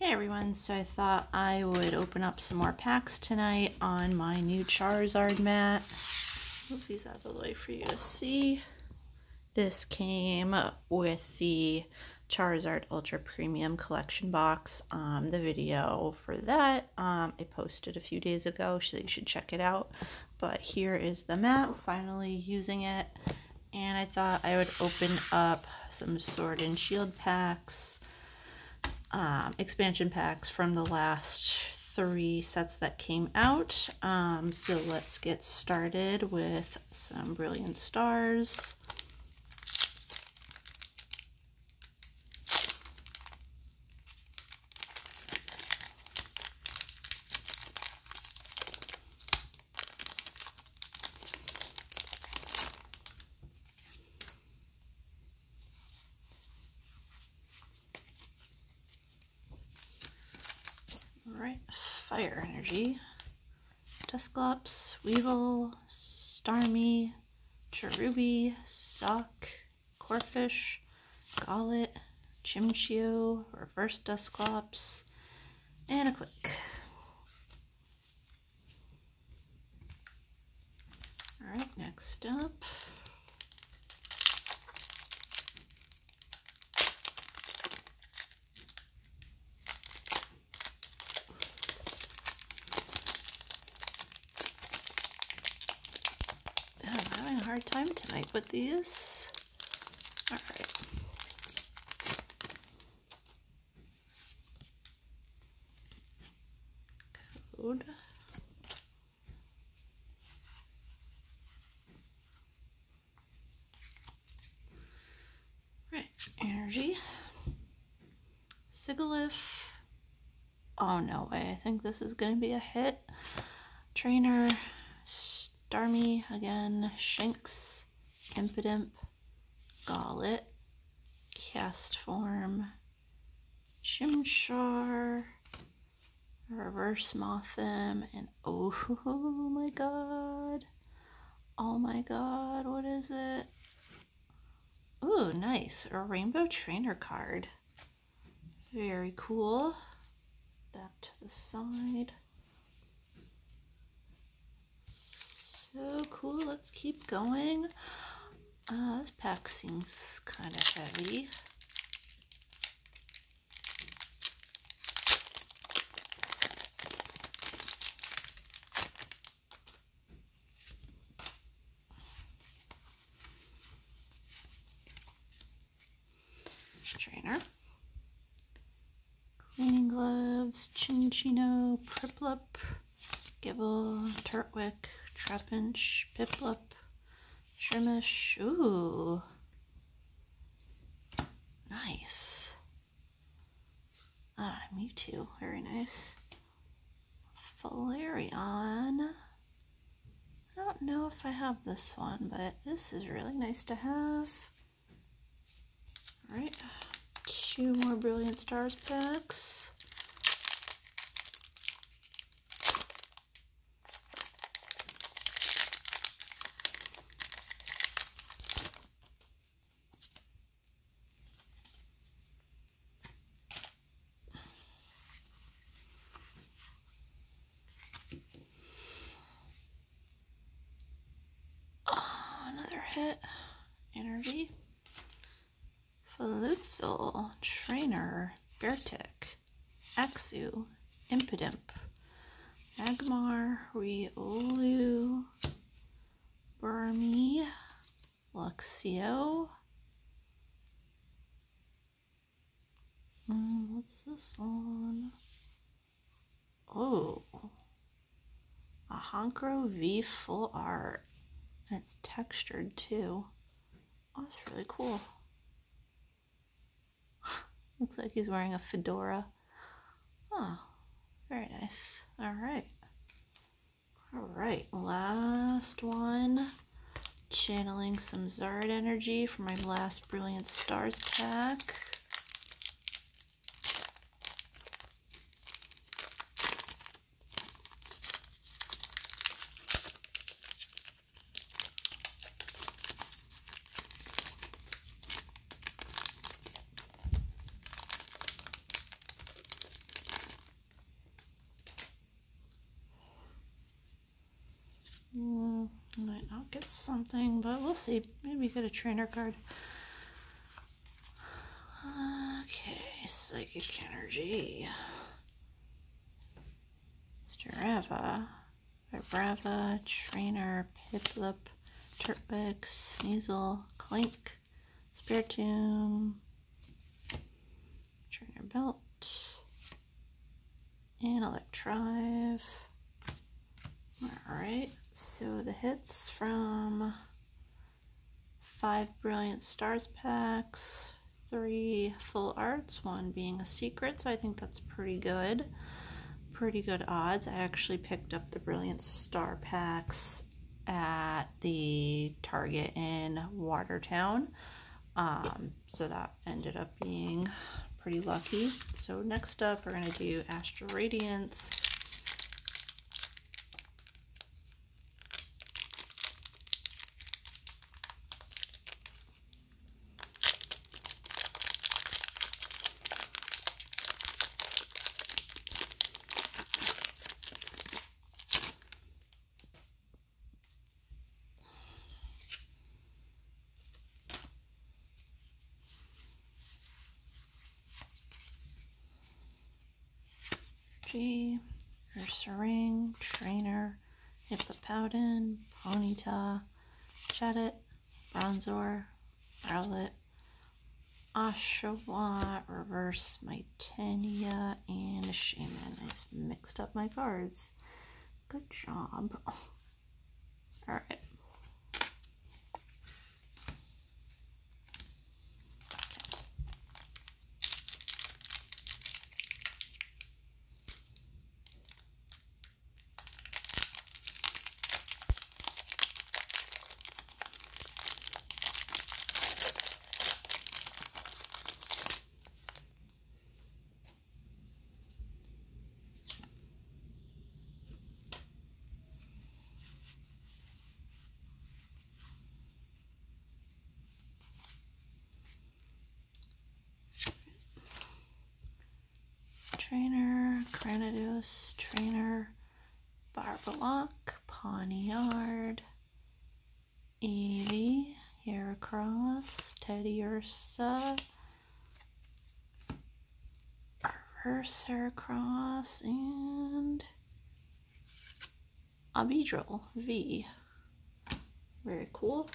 Hey everyone, so I thought I would open up some more packs tonight on my new Charizard mat. Move these out of the way for you to see. This came with the Charizard Ultra Premium Collection box. Um, the video for that um, I posted a few days ago, so you should check it out. But here is the mat, finally using it. And I thought I would open up some Sword and Shield packs um, expansion packs from the last three sets that came out. Um, so let's get started with some Brilliant Stars. Alright, Fire Energy. Dusclops, Weevil, Starmie, Cherubi, Sock, Corphish, Golett, Chimecho, Reverse Dusclops, and a Click. Alright, next up. I'm having a hard time tonight with these. All right. Code. Right, energy. Sigilyph. Oh, no way. I think this is going to be a hit. Trainer. Starmie again, Shinx, Impidimp, Golett, Castform, Chimchar, Reverse Mothim, and oh, my god. Oh my god, what is it? Ooh, nice. A Rainbow Trainer card. Very cool. That to the side. So cool, let's keep going. Uh, this pack seems kind of heavy. Trainer. Cleaning gloves, Chinchino, Piplup, Gible, Turtwig, Trapinch, Piplup, Trimish. Ooh. Nice. Ah, Mewtwo. Very nice. Flareon. I don't know if I have this one, but this is really nice to have. Alright. Two more Brilliant Stars packs. Hit. Energy. Falutzel, Trainer, Beartic, Axew, Impidimp, Magmar, Riolu, Burmy, Luxio. Mm, what's this one? Oh, a Honchkrow V full art. And it's textured too. Oh, that's really cool. Looks like he's wearing a fedora. Oh, very nice. All right. All right, last one. Channeling some Zard energy for my last Brilliant Stars pack. Get something, but we'll see. Maybe get a trainer card. Okay, Psychic Energy. Staravia, Vibrava, Trainer, Piplup, Turtwig, Sneasel, Klink, Spiritomb, Trainer Belt, and Electivire. Alright, so the hits from five Brilliant Stars packs, three full arts, one being a secret, so I think that's pretty good. Pretty good odds. I actually picked up the Brilliant Star packs at the Target in Watertown. Um, so that ended up being pretty lucky. So next up, we're going to do Astral Radiance. G, Ursaring, Trainer, Hippowdon, Ponyta, Shadit, Bronzor, Rowlet, Oshawott, Reverse Mytenia, and Shaman. I just mixed up my cards. Good job. Alright. Trainer, Trainer, Barbalock, Pawniard, Eevee, Heracross, Teddiursa, Reverse Heracross, and Abidril V. Very cool.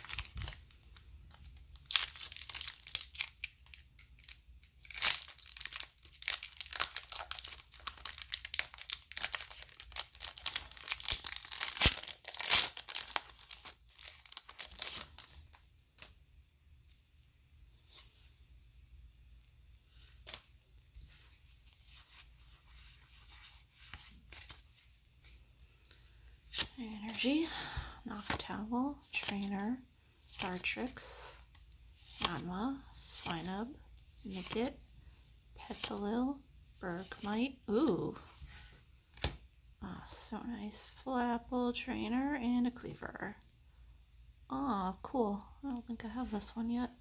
Energy, Noctowl, Trainer, Dartrix, Yanma, Swinub, Nickit, Petilil, Bergmite, ooh, oh, so nice, Flapple, Trainer, and a Kleavor. Oh, cool. I don't think I have this one yet.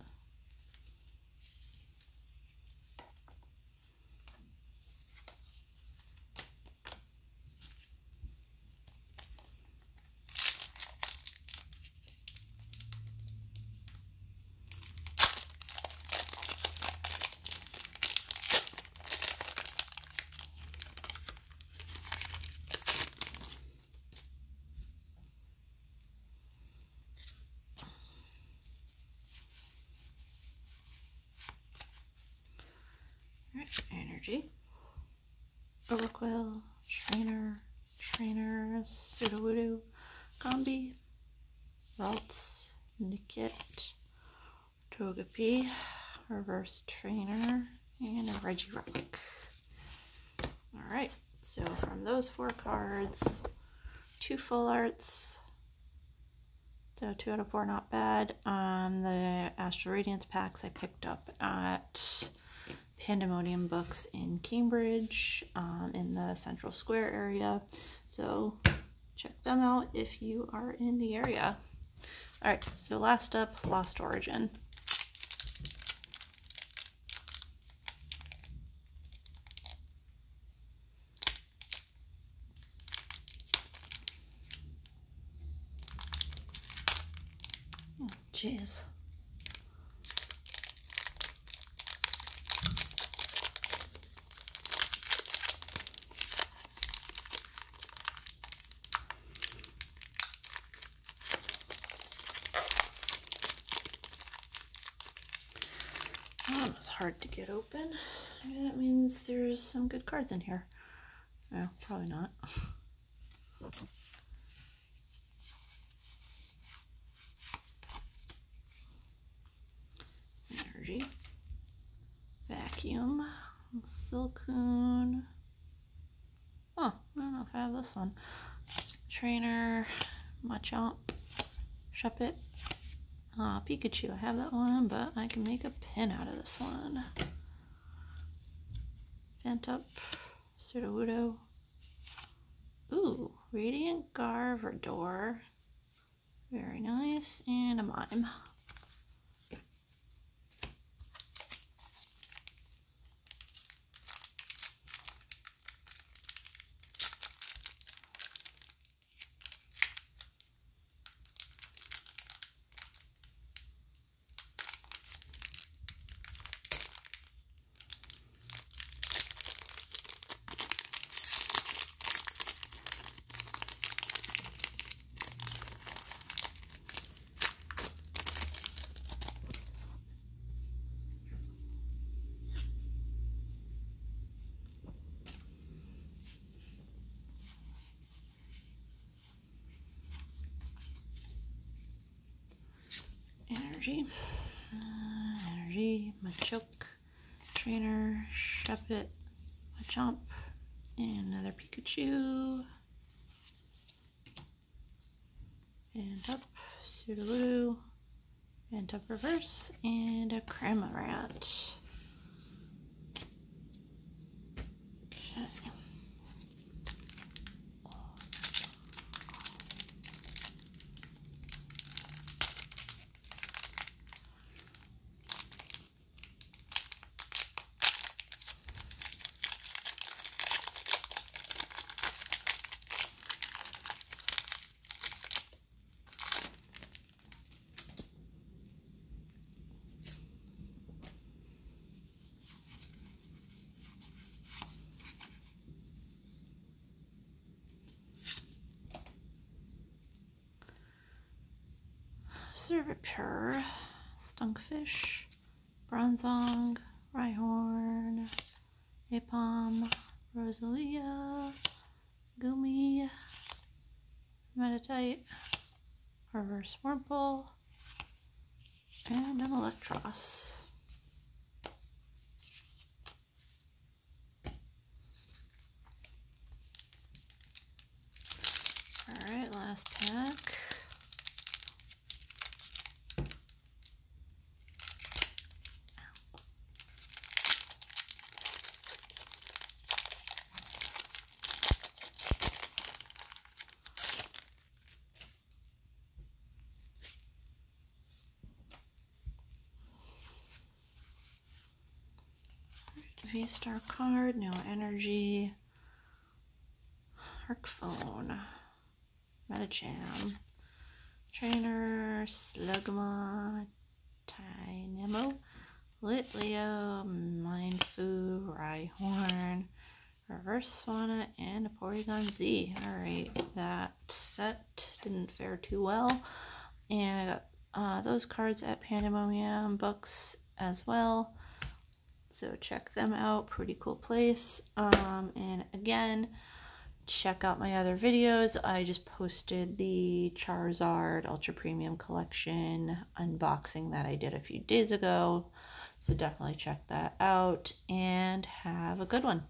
energy. Overqwil, Trainer, Trainer, Sudowoodo, Combee, Ralts, Nickit, Togepi, Reverse Trainer, and a Regirock. Alright, so from those four cards, two full arts, so two out of four, not bad. Um, the Astral Radiance packs I picked up at Pandemonium Books in Cambridge um, in the Central Square area. So check them out if you are in the area. All right, so last up, Lost Origin. jeez. That was hard to get open. Maybe that means there's some good cards in here. No, probably not. Energy. Vacuum. Silcoon. Oh, I don't know if I have this one. Trainer. Machamp. Shuppet. Ah, Pikachu. I have that one, but I can make a pin out of this one. Fantup. Sudowoodo. Ooh, Radiant Gardevoir. Very nice. And a mime. Energy. Uh, energy, Machoke, Trainer, Shuppet, Machamp, and another Pikachu. And up, Sudowoodo, and up reverse, and a Cramorant. Servipure, Stunfisk, Bronzong, Rhyhorn, Apom, Roselia, Goomy, Meditite, Reverse Wurmple, and an Electros. Alright, last pack. V-Star card, no energy. Arc phone. Medicham. Trainer, Slugma, Tynamo, Litleo, Mindfu, Rhyhorn, Reverse Swanna, and a Porygon Z. Alright, that set didn't fare too well. And I got uh, those cards at Pandemonium Books as well so check them out pretty cool place. Um, and again check out my other videos. I just posted the charizard ultra premium collection unboxing that i did a few days ago. So definitely check that out and have a good one